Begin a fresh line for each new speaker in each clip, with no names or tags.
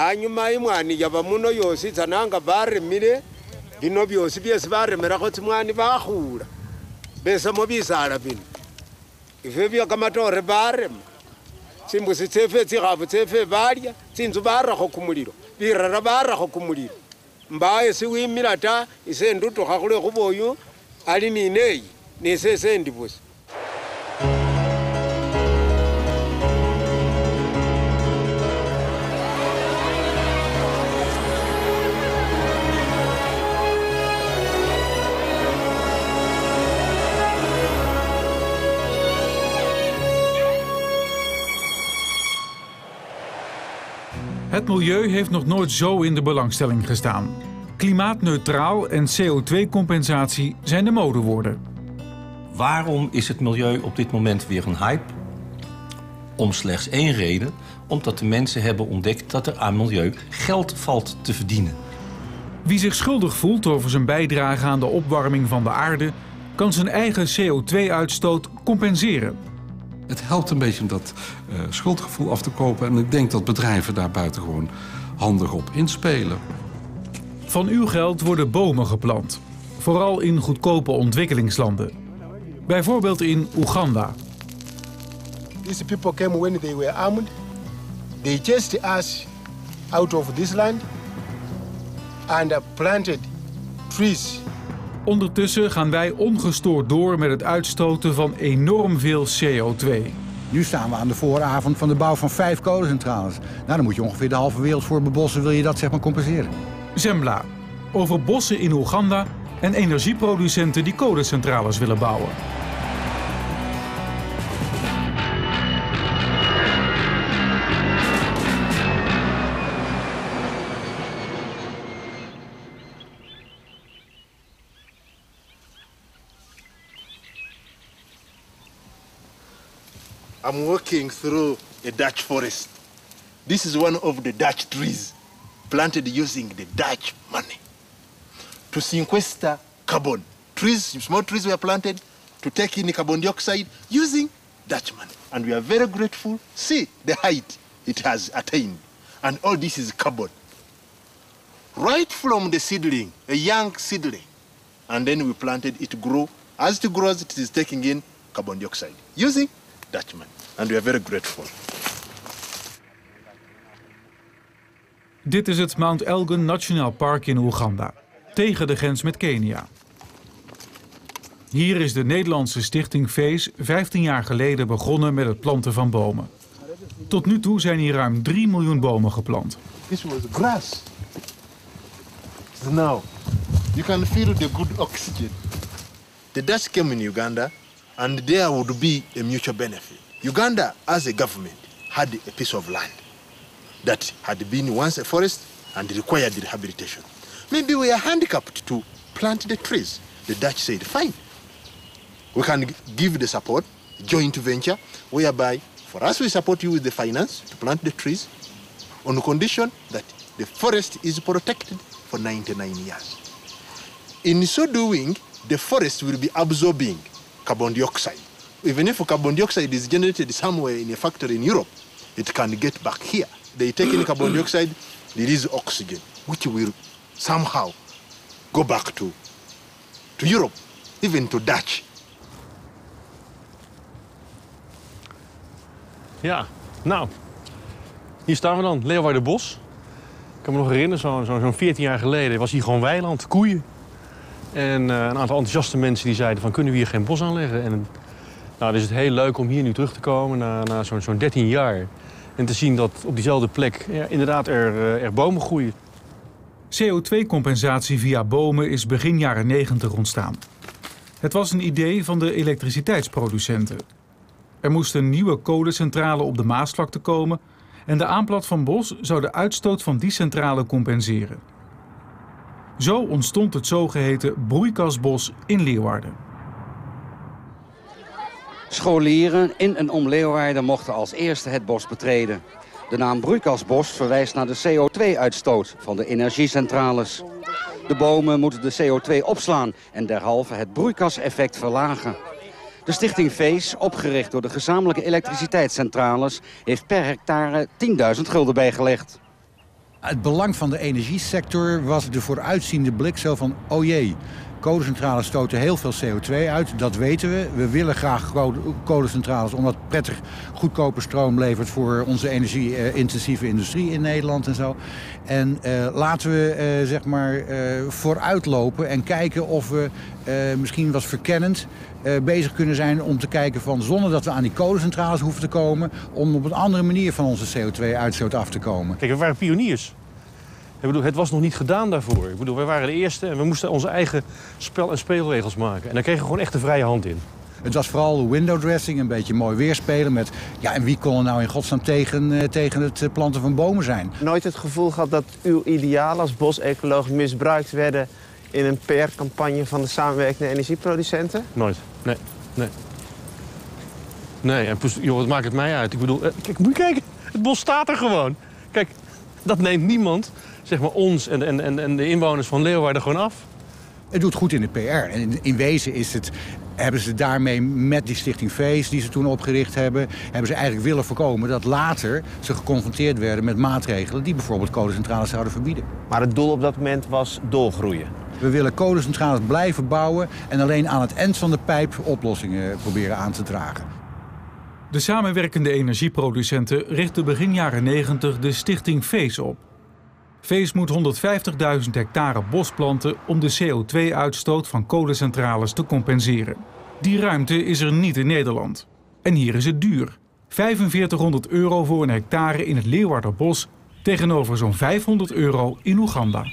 hanyuma imwani yaba muno yosi tsananga baremire bino byosi byesi baremerako tsimwani bakhula besamo bisala bino ifwe bya kamatore barema tsimbusi tsefe tsikhafu tsefe balya tsinzu barakho kumuliro birara barakho kumuliro mbaye siwimila ta ise ndutukha khulwekhuba oyu ali nineyi nise ise ndi busi
Het milieu heeft nog nooit zo in de belangstelling gestaan. Klimaatneutraal en CO2-compensatie zijn de modewoorden.
Waarom is het milieu op dit moment weer een hype? Om slechts één reden. Omdat de mensen hebben ontdekt dat er aan milieu geld valt te verdienen.
Wie zich schuldig voelt over zijn bijdrage aan de opwarming van de aarde, kan zijn eigen CO2-uitstoot compenseren.
Het helpt een beetje om dat uh, schuldgevoel af te kopen. En ik denk dat bedrijven daar buitengewoon handig op inspelen.
Van uw geld worden bomen geplant. Vooral in goedkope ontwikkelingslanden. Bijvoorbeeld in Oeganda.
These people came when they were armed. They chased us out of this land and planted trees.
Ondertussen gaan wij ongestoord door met het uitstoten van enorm veel CO2.
Nu staan we aan de vooravond van de bouw van vijf kolencentrales. Nou, dan moet je ongeveer de halve wereld voor bebossen, wil je dat zeg maar compenseren.
Zembla, over bossen in Oeganda en energieproducenten die kolencentrales willen bouwen.
I'm walking through a Dutch forest. This is one of the Dutch trees planted using the Dutch money to sequester carbon. Trees, small trees were planted to take in carbon dioxide using Dutch money. And we are very grateful. See the height it has attained. And all this is carbon. Right from the seedling, a young seedling, and then we planted it grow. As it grows, it is taking in carbon dioxide using And we are very grateful.
Dit is het Mount Elgon Nationaal Park in Oeganda, tegen de grens met Kenia. Hier is de Nederlandse stichting Face 15 jaar geleden begonnen met het planten van bomen. Tot nu toe zijn hier ruim 3 miljoen bomen geplant.
This was grass. So now, you can feel the good oxygen. The Dutch came in Uganda, and there would be a mutual benefit. Uganda, as a government, had a piece of land that had been once a forest and required rehabilitation. Maybe we are handicapped to plant the trees. The Dutch said, fine. We can give the support, joint venture, whereby for us we support you with the finance to plant the trees on condition that the forest is protected for 99 years. In so doing, the forest will be absorbing carbon dioxide. Even if carbon dioxide is generated somewhere in a factory in Europe, it can get back here. They take in carbon dioxide, release oxygen, which will somehow go back to, to Europe, even to Dutch.
Ja, nou, hier staan we dan, Leeuwardenbos. Ik kan me nog herinneren, zo'n zo, zo 14 jaar geleden was hier gewoon weiland, koeien. En uh, een aantal enthousiaste mensen die zeiden van kunnen we hier geen bos aanleggen? En nou, dus het is heel leuk om hier nu terug te komen na, na zo'n zo'n 13 jaar. En te zien dat op diezelfde plek inderdaad er, uh, er bomen groeien.
CO2-compensatie via bomen is begin jaren 90 ontstaan. Het was een idee van de elektriciteitsproducenten. Er moest een nieuwe kolencentrale op de Maasvlakte komen en de aanplat van Bos zou de uitstoot van die centrale compenseren. Zo ontstond het zogeheten broeikasbos in Leeuwarden.
Scholieren in en om Leeuwarden mochten als eerste het bos betreden. De naam broeikasbos verwijst naar de CO2-uitstoot van de energiecentrales. De bomen moeten de CO2 opslaan en derhalve het broeikaseffect verlagen. De stichting VEES, opgericht door de gezamenlijke elektriciteitscentrales... heeft per hectare 10.000 gulden bijgelegd.
Het belang van de energiesector was de vooruitziende blik zo van... oh jee, kolencentrales stoten heel veel CO2 uit, dat weten we. We willen graag kolencentrales omdat prettig goedkope stroom levert... voor onze energie-intensieve industrie in Nederland en zo. En uh, laten we uh, zeg maar uh, vooruitlopen en kijken of we misschien wat verkennend bezig kunnen zijn om te kijken van zonder dat we aan die kolencentrales hoeven te komen, om op een andere manier van onze CO2-uitstoot af te komen.
Kijk, we waren pioniers. Ik bedoel, het was nog niet gedaan daarvoor. Ik bedoel, wij waren de eerste en we moesten onze eigen spel- en speelregels maken. En daar kregen we gewoon echt de vrije hand in.
Het was vooral window dressing, een beetje mooi weerspelen met... ja, en wie kon er nou in godsnaam tegen, uh, tegen het planten van bomen zijn?
Nooit het gevoel gehad dat uw idealen als bosecoloog misbruikt werden... in een PR-campagne van de samenwerkende energieproducenten?
Nooit, nee, nee. Nee, en joh, wat maakt het mij uit? Ik bedoel, eh, kijk, moet je kijken, het bos staat er gewoon. Kijk, dat neemt niemand zeg maar, ons en, en, en de inwoners van Leeuwarden gewoon af.
Het doet goed in de PR. En in, in wezen is het, hebben ze daarmee met die Stichting Feest die ze toen opgericht hebben... hebben ze eigenlijk willen voorkomen dat later ze geconfronteerd werden met maatregelen... die bijvoorbeeld kolencentrales zouden verbieden.
Maar het doel op dat moment was doorgroeien?
We willen kolencentrales blijven bouwen... en alleen aan het eind van de pijp oplossingen proberen aan te dragen.
De samenwerkende energieproducenten richtten begin jaren 90 de Stichting Feest op. Vees moet 150.000 hectare bos planten om de CO2-uitstoot van kolencentrales te compenseren. Die ruimte is er niet in Nederland. En hier is het duur. 4500 euro voor een hectare in het Leeuwarderbos tegenover zo'n 500 euro in Oeganda.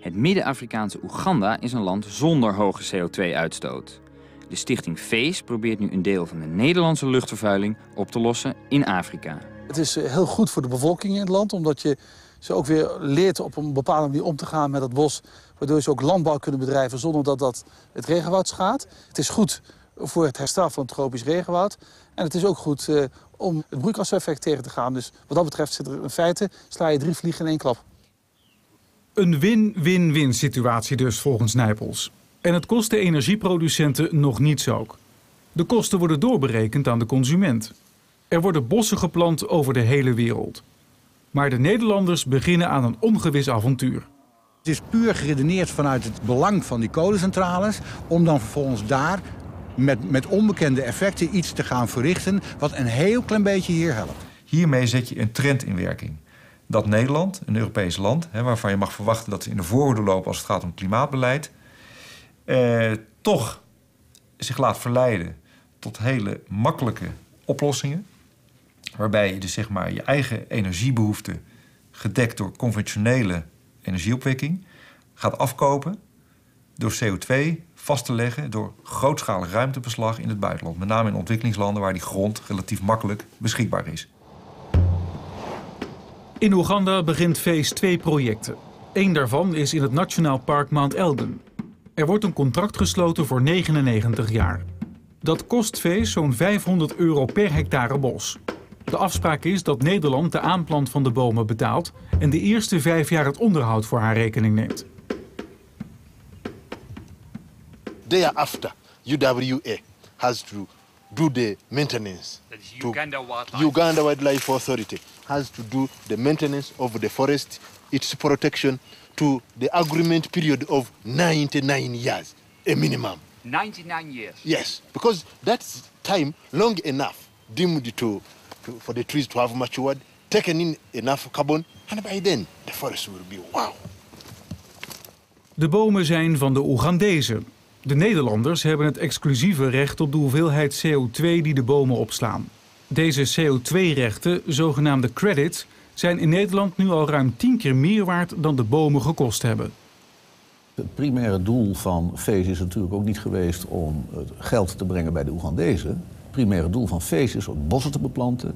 Het Midden-Afrikaanse Oeganda is een land zonder hoge CO2-uitstoot. De stichting VEES probeert nu een deel van de Nederlandse luchtvervuiling op te lossen in Afrika.
Het is eh, heel goed voor de bevolking in het land, omdat je ze ook weer leert op een bepaalde manier om te gaan met het bos. Waardoor ze ook landbouw kunnen bedrijven zonder dat dat het regenwoud schaadt. Het is goed voor het herstel van het tropisch regenwoud. En het is ook goed uh, om het broeikaseffect tegen te gaan. Dus wat dat betreft zit er in feite, sla je drie vliegen in één klap.
Een win-win-win situatie dus volgens Nijpels. En het kost de energieproducenten nog niets ook. De kosten worden doorberekend aan de consument. Er worden bossen geplant over de hele wereld. Maar de Nederlanders beginnen aan een ongewis avontuur.
Het is puur geredeneerd vanuit het belang van die kolencentrales... om dan vervolgens daar met, met onbekende effecten iets te gaan verrichten... wat een heel klein beetje hier helpt.
Hiermee zet je een trend in werking. Dat Nederland, een Europees land... Hè, waarvan je mag verwachten dat ze in de voorhoede lopen als het gaat om klimaatbeleid... Eh, toch zich laat verleiden tot hele makkelijke oplossingen waarbij je dus zeg maar je eigen energiebehoeften gedekt door conventionele energieopwekking gaat afkopen door CO2 vast te leggen door grootschalig ruimtebeslag in het buitenland. Met name in ontwikkelingslanden waar die grond relatief makkelijk beschikbaar is.
In Oeganda begint Phase twee projecten. Eén daarvan is in het Nationaal Park Mount Elgon. Er wordt een contract gesloten voor 99 jaar. Dat kost Phase zo'n 500 euro per hectare bos. De afspraak is dat Nederland de aanplant van de bomen betaalt en de eerste vijf jaar het onderhoud voor haar rekening neemt.
Thereafter, UWA has to do the maintenance.
That is Uganda Wildlife.
Uganda Wildlife Authority has to do the maintenance of the forest, its protection to the agreement period of 99 years, a minimum.
99 years?
Yes, because that's time long enough deemed to for the trees to have matured, taken in enough carbon, and by then the forest will be wow.
De bomen zijn van de Oegandezen. De Nederlanders hebben het exclusieve recht op de hoeveelheid CO2 die de bomen opslaan. Deze CO2-rechten, zogenaamde credits, zijn in Nederland nu al ruim tien keer meer waard dan de bomen gekost hebben.
Het primaire doel van FEES is natuurlijk ook niet geweest om geld te brengen bij de Oegandezen primaire doel van FEES is om bossen te beplanten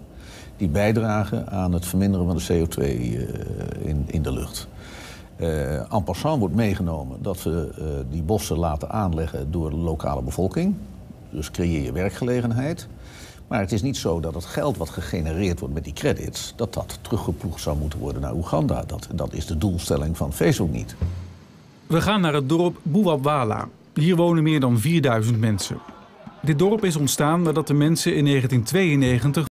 die bijdragen aan het verminderen van de CO2 uh, eh, in, in de lucht. Uh, en passant wordt meegenomen dat we uh, die bossen laten aanleggen door de lokale bevolking. Dus creëer je werkgelegenheid. Maar het is niet zo dat het geld wat gegenereerd wordt met die credits... dat dat teruggeploegd zou moeten worden naar Oeganda. Dat, dat is de doelstelling van FEES ook niet.
We gaan naar het dorp Buwabwala. Hier wonen meer dan 4000 mensen. Dit dorp is ontstaan nadat de mensen in 1992